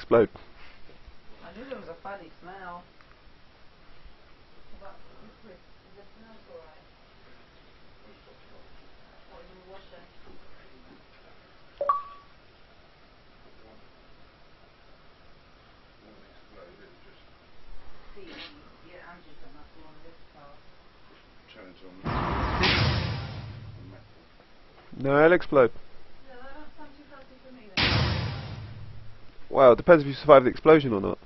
explode. I knew there was a funny smell. But is the Well, it depends if you survive the explosion or not.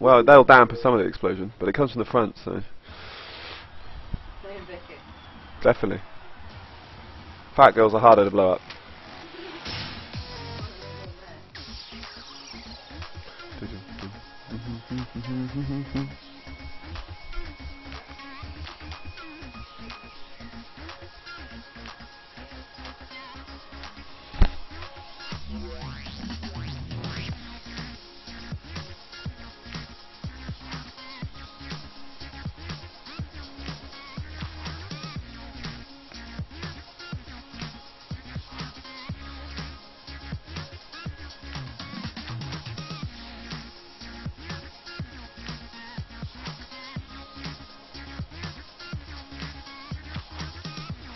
Well, that'll dampen some of the explosion, but it comes from the front, so definitely. Fat girls are harder to blow up.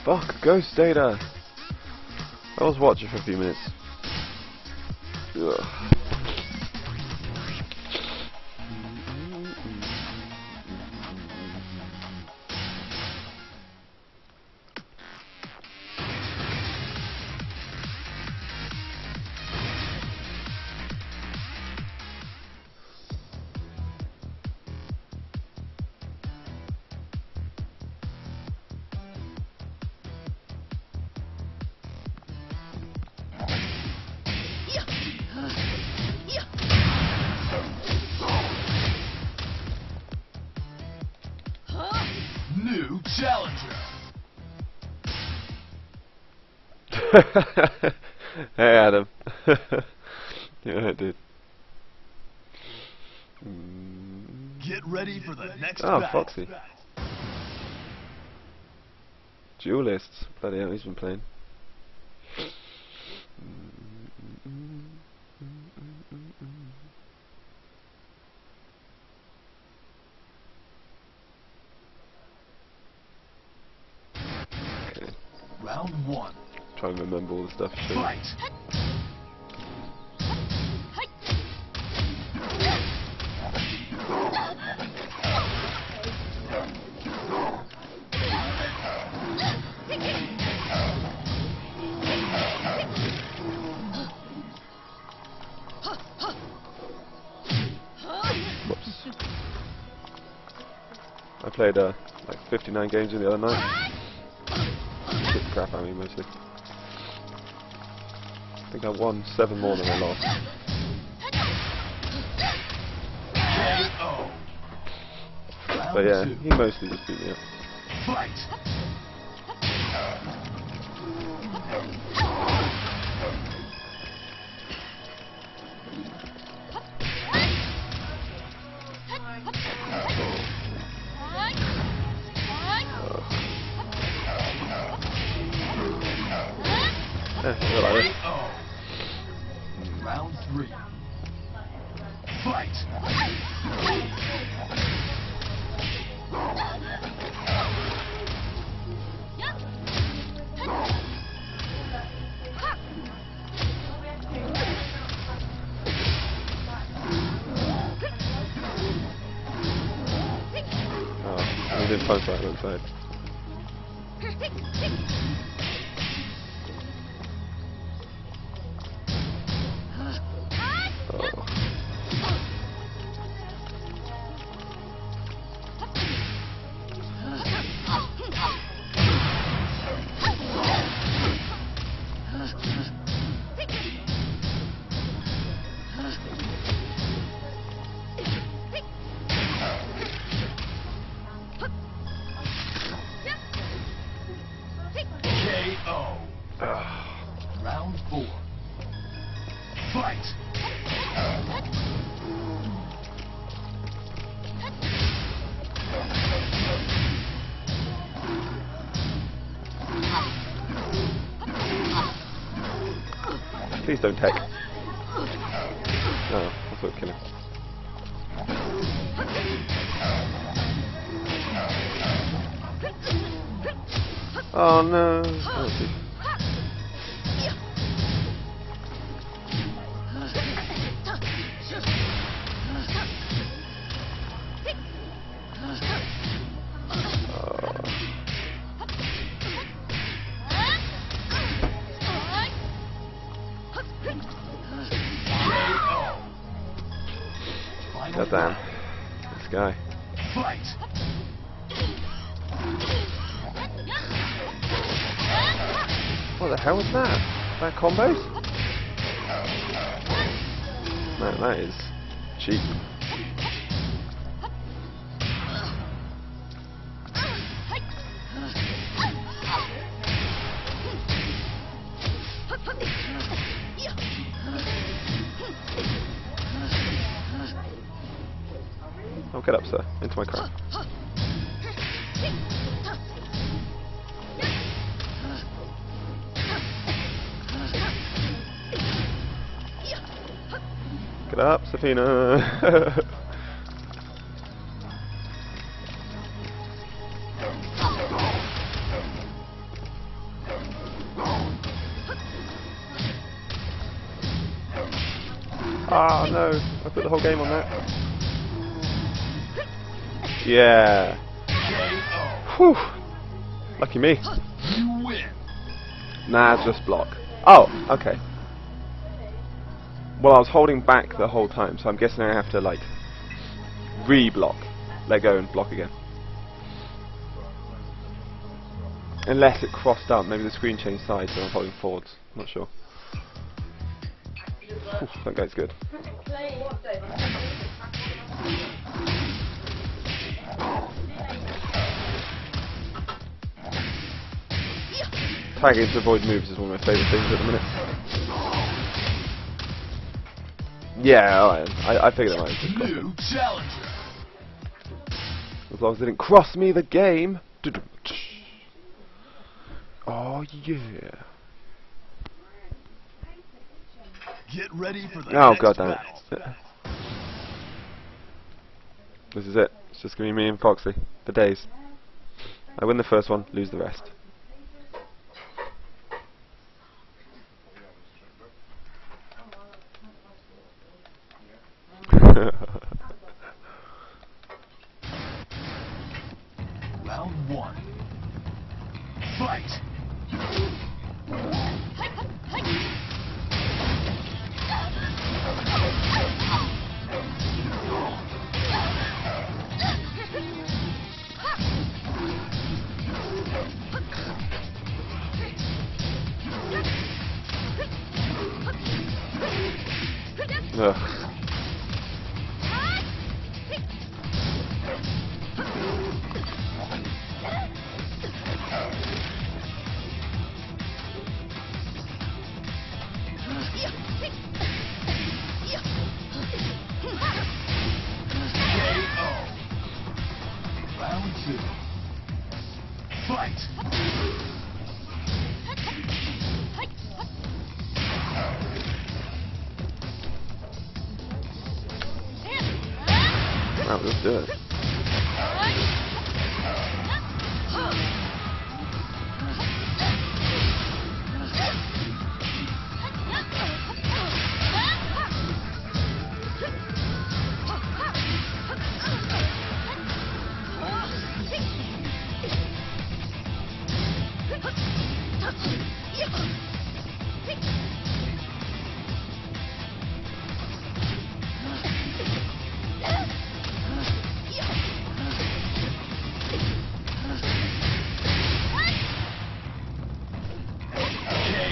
Fuck, ghost data! I was watching for a few minutes. Ugh. hey Adam. yeah, I did. Get ready for the next Oh, battle. Foxy. Duelists. Bloody hell, he's been playing. Round one. Try and remember all the stuff. me. Fight. I played uh, like 59 games in the other night. The crap out of me mostly. I think I won seven more than I lost. But yeah, he mostly just beat me up. Fight. Three. Fight. Oh, he didn't punch right outside. Round four. Fight! Please don't take. Oh, I thought kill him. Oh no. What the hell was that? That combos? Man, that is cheap. Oh, get up, sir. Into my car. Get up, Safina. Ah, no. I put the whole game on that. Yeah. Whew. Lucky me. Nah, just block. Oh, okay. Well, I was holding back the whole time, so I'm guessing I have to, like, re-block. Let go and block again. Unless it crossed up, maybe the screen changed sides and I'm holding forwards. Not sure. Whew, that guy's good. Tagging to avoid moves is one of my favourite things at the minute. Yeah, alright. I, I figured it might just. New challenger. As long as it didn't cross me the game. Oh yeah. Get ready for the Oh next god damn it. battle. This is it. It's just gonna be me and Foxy for days. I win the first one, lose the rest. Round one. Fight. Do it.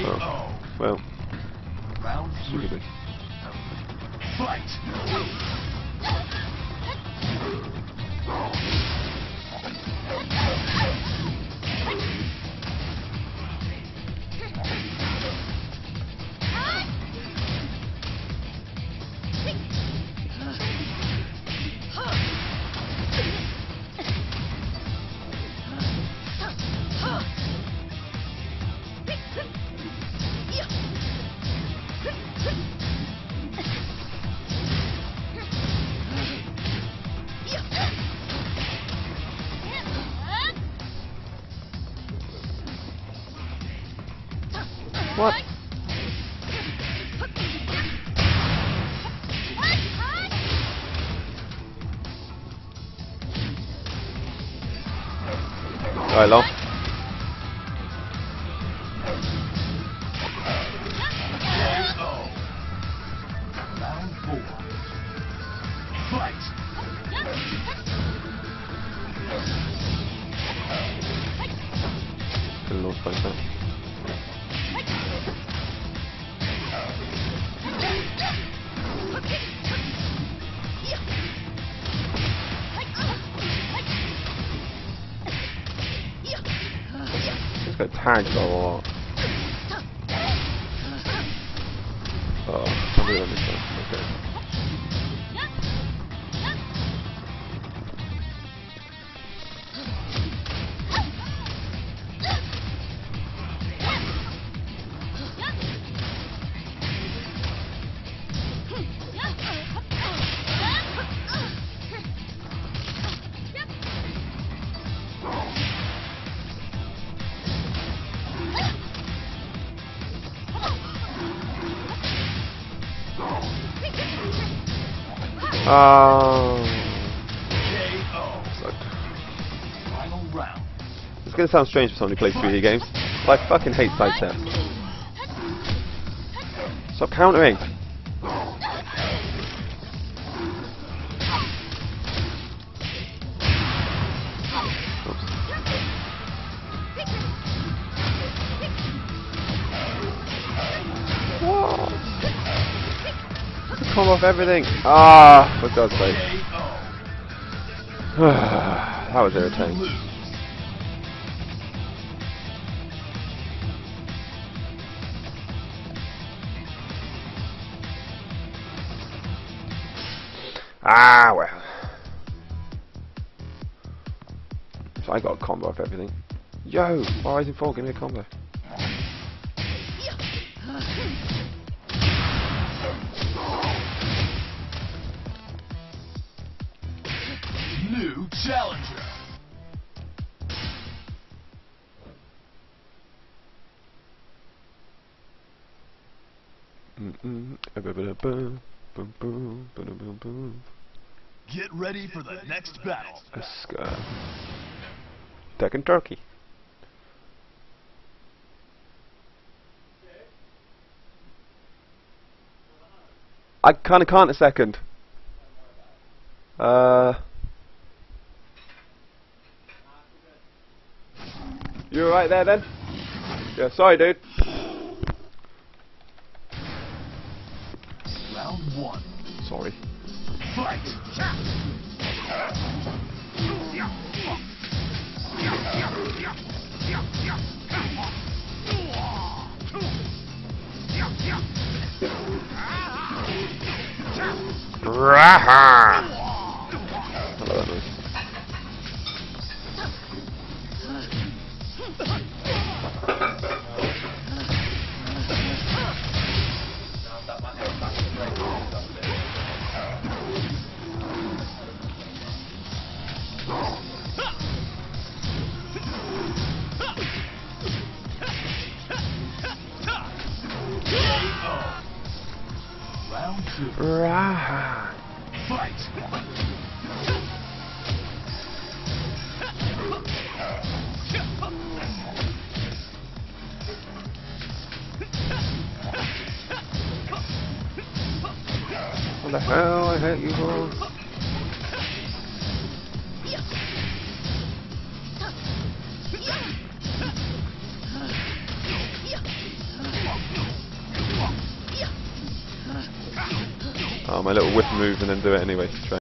Oh, well. Round three. Fight! Alright, long. Tagged a lot. Oh. Okay. Round. It's gonna sound strange for someone who plays 3D games, but I fucking hate side. Stop countering. Off everything. Ah, for God's sake. That was irritating. Ah, well. So I got a combo of everything. Yo, Horizon 4, give me a combo. Challenger. Get ready for the next battle. Let's go. Tekken Turkey. I kind of can't a second. Uh. You alright there then? Yeah, sorry dude. Round one. Sorry. Fight. Raha! The hell? I hate you. Oh, my little whip move and then do it anyway. Try.